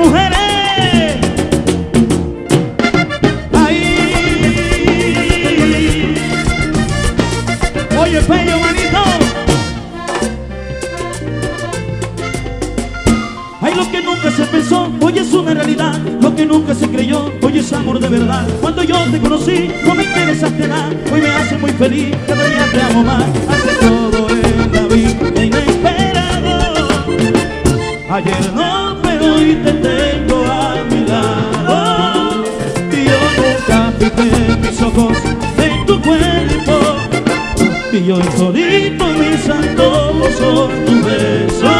mujeres. Ahí. Oye, Pello, manito. Hay lo que nunca se pensó, hoy es una realidad. Lo que nunca se creyó, hoy es amor de verdad. Cuando yo te conocí, no me interesaste nada. Hoy me hace muy feliz, cada día te amo más. Hace todo en la vida inesperado. Ayer hoy te tengo a mi lado. Y yo nunca fijé mis ojos en tu cuerpo. Y yo solito mis antojos son tu beso.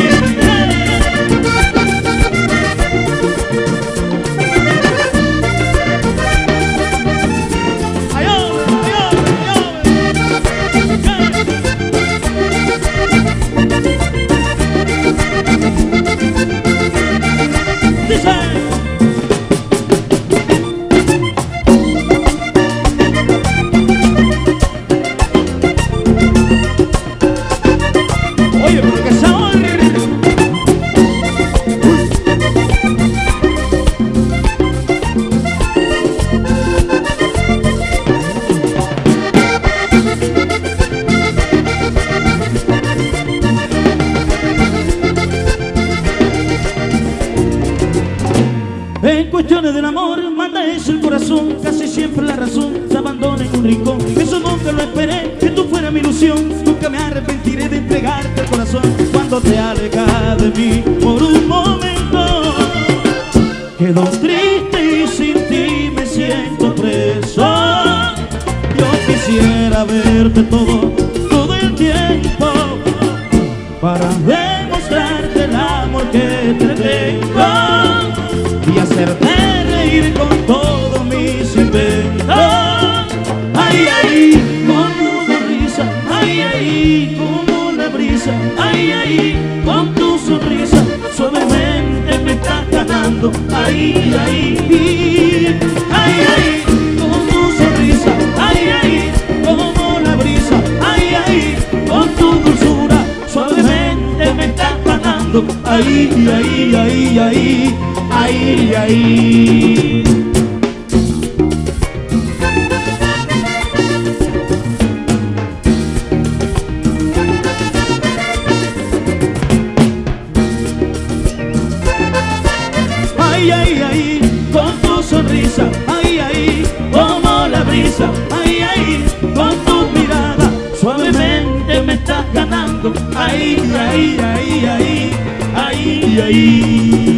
cuestiones del amor, manda eso el corazón, casi siempre la razón se abandona en un rincón. Eso nunca lo esperé, que tú fueras mi ilusión. Nunca me arrepentiré de entregarte el corazón cuando te alejas de mí por un momento. Quedo triste y sin ti me siento preso. Yo quisiera verte todo, todo el tiempo para demostrarte el amor que te tengo Ay, con tu sonrisa, ay, ay, como una brisa, ay, ay, con tu sonrisa, suavemente me estás ganando. Ay, ay, ay, ay, con tu sonrisa, ay, ay, como la brisa, ay, ay, con tu dulzura, suavemente me estás ganando. Ay, ay, ay, ay, ay. Ay, sonrisa, ay, ay, como la brisa, ay, ay, con tu mirada, suavemente me estás ganando, ay, ay, ay, ay, ay, ay.